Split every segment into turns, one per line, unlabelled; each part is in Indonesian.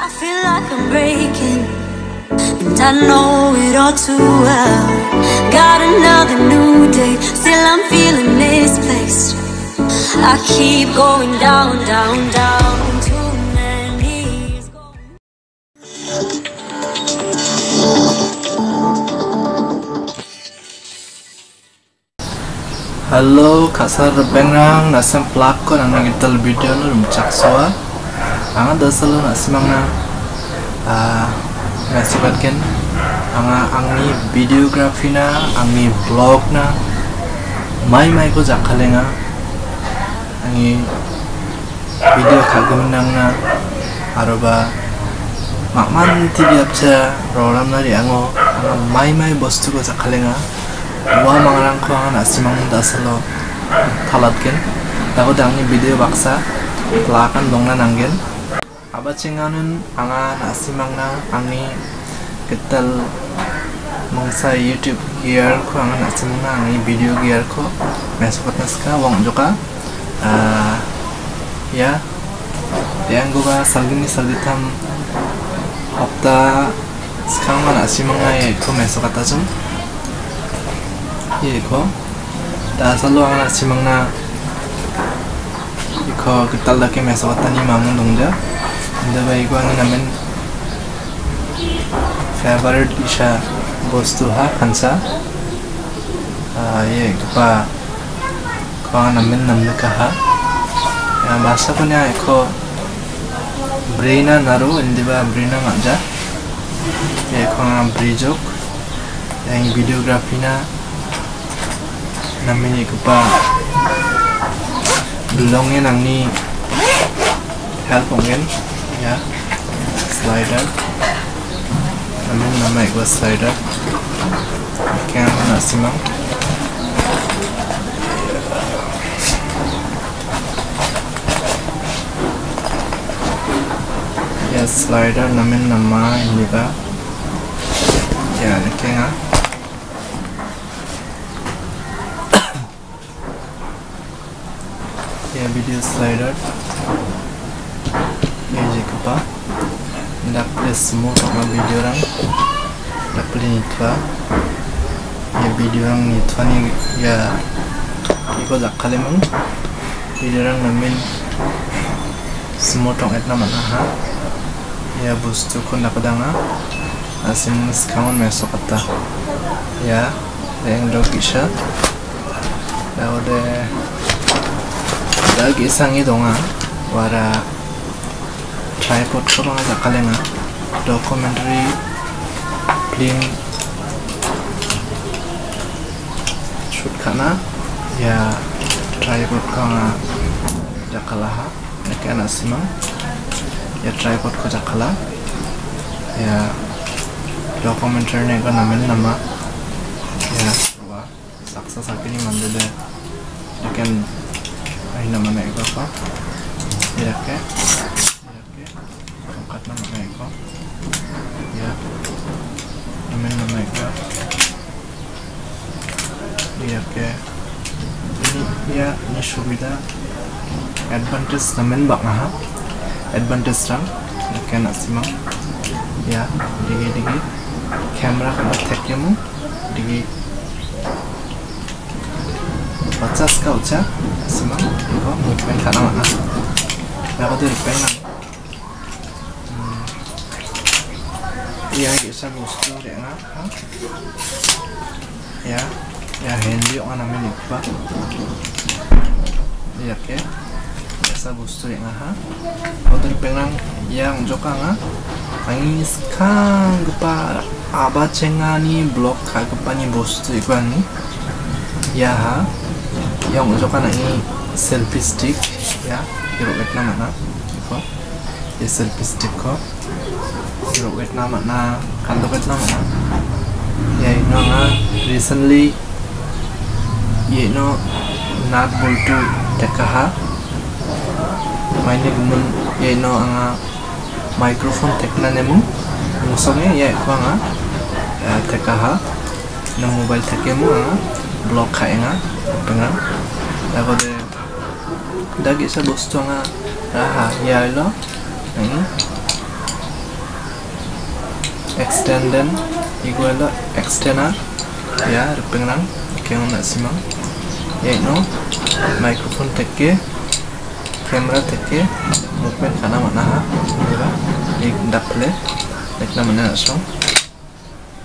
I feel like I'm breaking, and I know it all too well. Got another new day, still I'm feeling misplaced. I keep going down, down, down.
Halo, kasar bengrang nasam pelakon ang nagital video lo rumcak soa. Anga na ah nasibatken anga angni videography na angni vlog na mai mai ko jakalenga angi video kagum nang na aroba makman TV apcha roram nari ango. Anga mai mai bostu ko jakalenga Wah mangarang ko ang nasimang dasalo talatken Dago dangni video baksa Kelakan dongna nanggen 아바칭아는 앙아 나시망나 nasimangna ani ketel mongsa youtube gear ko anga nasimangna ang video gear ko mesokot na ska wong joka uh, ya yang goba salgini salditam opta skang man nasimangna ye ko mesokot ta jum ye ko ta salo anga nasimangna ko ketel da ke mesokot ta ni mamun dong ja ده بيكون أنا من favorite إشا بوستوها خنسا ये कुपा कौन अमिन नमने कहा भाषा को न्याय को ब्रेना नरु इंदिवा ब्रेना माजा ये कौन ब्रिजोक yang videografi na namanya kupa belongnya nang ni help pengen ongin ya slider namin nama eko slider. Kaya nasimang ya slider. Namin nama ini ba ya ini nga ya video slider ya jika pa ndak plus semua sama video orang. Plus itu ya video orang itu ni ya iko zakale mang video orang namin semua tong etna mana ha ya bustu ko nakadanga asin sekarang mesok kata. Ya yang dog isha. Ya udah lagi sangi donga. Wara tripod ko mga zakalenga documentary film shoot kana ya tripod ko nga jakalaha nekana simang ya tripod ko jakala ya documentary ne ko namin nama ya wa saksa sakini mandele yakan ay naman na iko pa yake yake pangkat naman na iko ya namin naman iko yake ini ya ini সুবিধা advantage namin bak ha advantage rang yakan asimang ya digi digi camera kana থাকে mo digi pachas ka ucha simang iko movement kana mana ya ko dir penang iya isa gusto de nga ha ya ya handy on namin ikba iya ke isa gusto de nga ha ko dir penang yang joka nga ang iskang gpa abacengani blog kagpani bostu iko ani ya ha? Yang unjukkan ini selfie stick ya. Hero Vietnam mana ya selfie stick ko zero Vietnam na kanto Vietnam na yeah you ya, na recently you know not able to tekaha main ni gumun yeah you anga microphone tekna nemu. Ngusongnya ya aku anga eh, tekaha na mobile tekemu anga blok kai anga pengang lagu de dagi sa bosto nga raha ya lo ini. Nah, extenden. Igual extender. Ya keng nak simang. Ya no microphone teke. Camera teke. Movement kana mana? Ha ya ik daple nek na mana so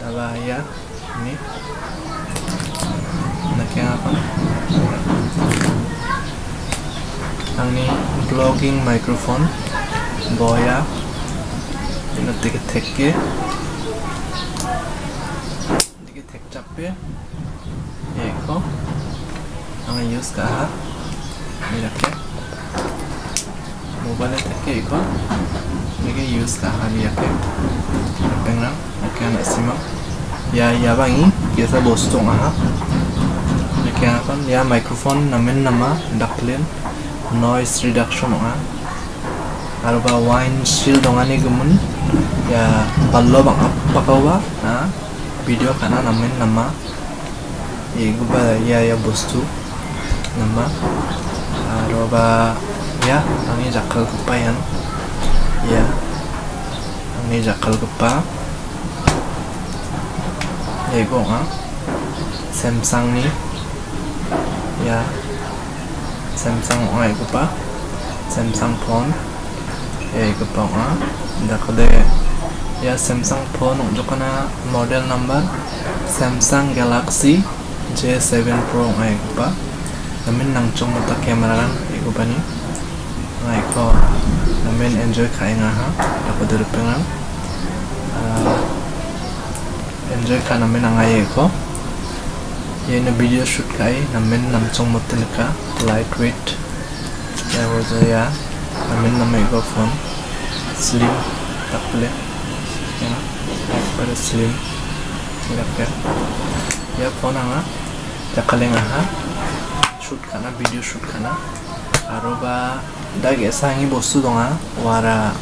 daba ya ini. Nak yang apa? Angni এখানের দিকে থেকে দিকে থেকে চাপে देखो हमें यूज़ कहा रखे मोबाइल থেকে এখন দিকে ইউজ কাহা লিয়াকে পেংরাম এখানে ম্যাক্সিমাম या याबांग kiasa bostong aha kaya kan ya microphone namin nama daklin noise reduction nga aro ba wine shield dongani gumun ya ballo bang apa kau ba na video kana namin nama. Iguba ya ya bostu nama. Aroba ya angin jakal kupa yan ya angin jakal kupa ya igo nga Samsung ni. Ya. Samsung nga iguba Samsung phone ya iguba nga dakode ya Samsung phone untuk kana model number Samsung Galaxy J7 Pro. Ngai pa namin nang chung mata camera pa ni. Ngai ko namin enjoy kai nga ha. Pa lang. Uh, enjoy ka namin ang ngai ko yan na video shoot kai namin nang chung mata ka. Lightweight. Ya was ya. namin namin ko phone slim. Takle ya. Pada slim. Irakkan ya phone anga jakaling aha shoot kana video shoot kana. Aro ba dag esangi bostu donga wara.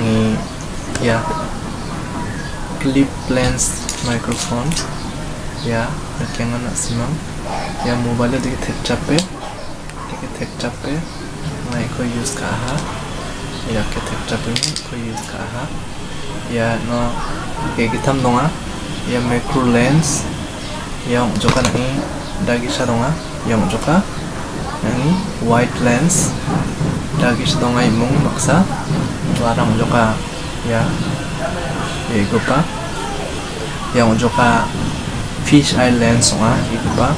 Ni ya. Clip lens microphone. Ya. Nakenga na simam ya mobile dike tek chape dike tek chape ngai ko use ka ha ya ke tek chape ko use ka ha ya no kayak gitam donga ya macro lens yang joka nangi dagi sa donga yang joka nangi wide lens dagi sa donga imong maksa warang joka ya ya iko pa yang joka fish eye lens nga iko pa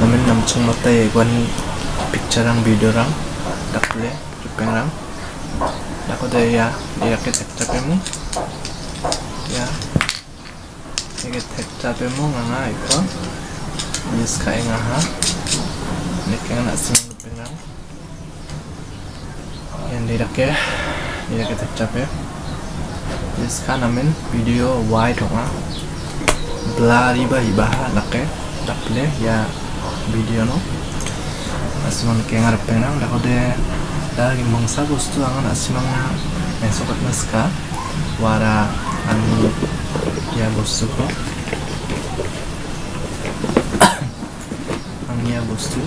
namin namchung mata ya gwan picture rang video rang dakle rupeng rang dako ya ya ke tek mo ya 이게 택잡에 뭔가 이거 미스카잉 아하 이 picture ang video rang. Dakle jepeng rang. Dako daya dia tekta pe mu. Ya. Ket hekta pemu nganga iko. Yes kai ngaha nga ngana sing jepeng rang. Yang di dake dia ket tekta pe nis namin video wide nga ah. riba ba hibaha dakle dakle ya video no asiman kaya ngarepe nang da kode da gimbong sa gustu angan asiman na nah, sokat naska wara ang ya gusto ko ang ya gusto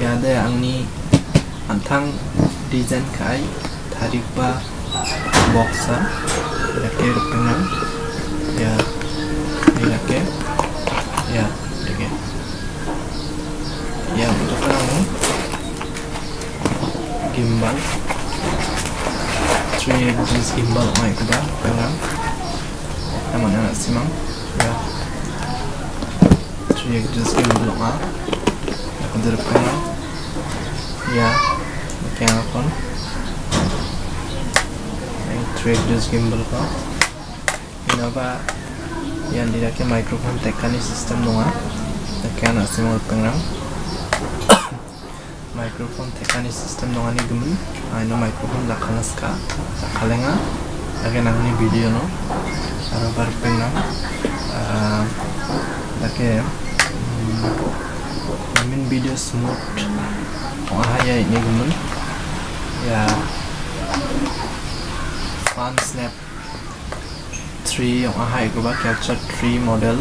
ya de ya, ang ni antang design kai tarik ba boxa ya ke rupenang ya. Gimbal. 3 axis gimbal mai kuda penang naman na simang ya. 3 axis gimbal nga aku dari penang ya. Akon yang 3 axis gimbal ko inaba yan di laki microphone tekani system nunga kaya na simang penang microphone tekani system nunga ni gumun ay no microphone lakanas ka lakalenga lagi nang ni video no. Aro bar penang laki namin video smooth. Ahaya ini gumun ya. Fun snap 3 yung ahay ko ba capture 3 model.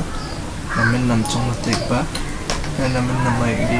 Namin namchong natik ba yan namin namay di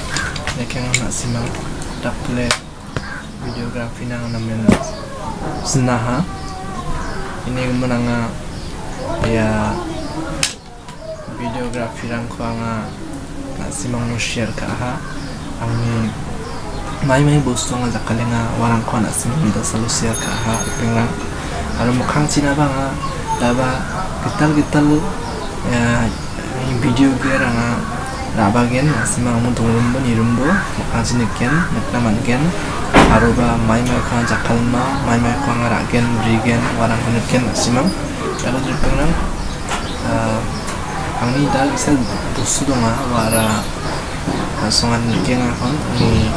ha mobile ko dito kape kaya nasimang Dapat dirupeng nang ah Amni ya bosrang Naking nasimang Daple videografi nang namin Senaha. Ini menanga ya videografi rang ko anga nasimang mo share ka ha ang mai mai bostu nga jakale nga warang ko nasimang video selalu share ka ha pengrang mukhang china ba nga daba gital gital ya video ge ranga rabagen nasimang mo dungrum bo nirum bo mukhang chiniken naknaman gen aroba mai mai khang jakalma mai mai khang ragen brigen warang kunutken simam lalu dirpengrang angni dal isel busu donga wara songan niken akon ni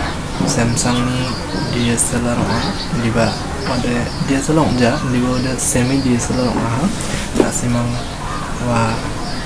Samsung ni DSLR on diba pada DSLR ja diba ada semi DSLR on nasimang wa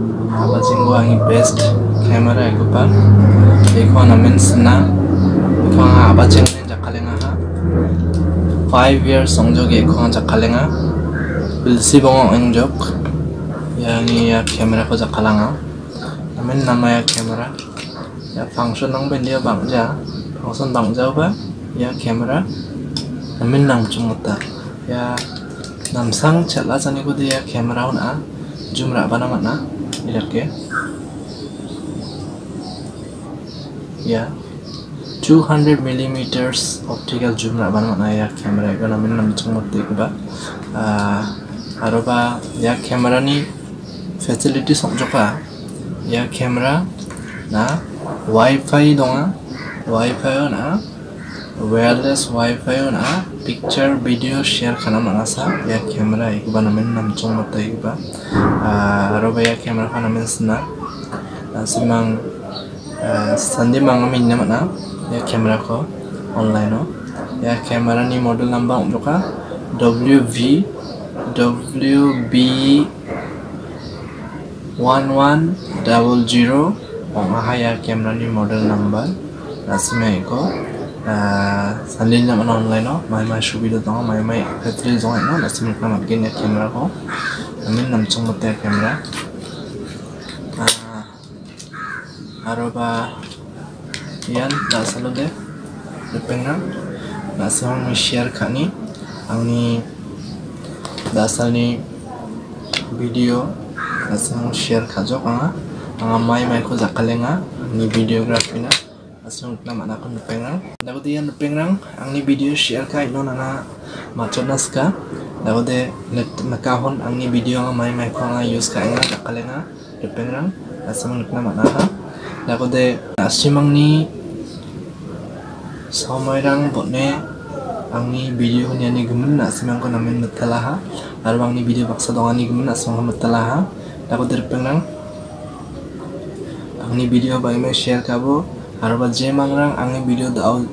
akon angni gedoko tanggai dona hana sim nak nama ya kon ande ba sinti dona kon na ko dulu kan aroba mai ko akan no tako de wa kamera ko da simang na mes kon ska kala ko ya yang untuk kami Samsung angni apa singgo angni best camera ko pa देखो namin sna ko nga abacheng nen jakalenga ha. 5 years songjog e ko jakalenga bilsi bong engjok. Yani ya camera ko jakalanga namin nama ya camera. Ya function nang ben dia bangja. Function bangja ba ya camera. Namin nang chumuta ya namsang chatla jani ko dia camera na zoom ra bana mana 이렇게 ya 200 millimeters optical zoom nak mana mana ya kamera itu namanya nam cuma tiga ba aroba ya kamera ni facility songjoka ya kamera na wifi donga wifi na wireless wifi na picture video share kana mana sa ya kamera itu ba namanya nam cuma tiga ba aroba ya kamera kana namanya sena simang sandi mangami nama na ya kamera ko online no ya kamera ni model number untuk WV WB 1100 ong aha ya kamera ni model number nasime ko sanli nam anon lai no mai mai shubi da dong mai mai petri zong ai no na sim na mat gen ya camera ko amin nam chung mat ya camera aroba yan na salo de repeng na na song mi share khani angni dasalni video na song share khajok anga anga mai mai ko zakalenga ni videography na asung na mana ko depenga dago de yan depenga angni video share kai no nana machonaska dago de net makahon angni video anga mai mai ko anga use kai anga jakalenga depenga asung na mana ha Nakode nasimangni somoirang botne angni video ni ani gemen nasimangko namen metalaha. Aru angni video baksa dongani gemen nasimangko metalaha. Nakode repengrang angni video bagime share kabo ba je mangrang angni video dao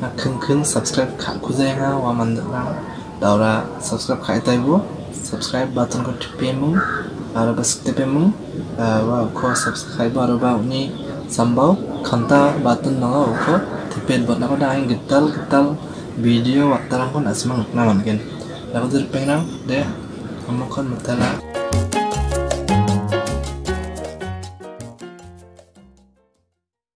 na kheng subscribe kha khujainga wa mandrang daura subscribe khai taibo subscribe button ko tipemu aru ba tipemu wa ko subscribe aru ba uni sambau khanta button nanga tipet bot nako daing getal getal video waktarang kon asmang naman gen. Lagu dir pengrang de amokon mutala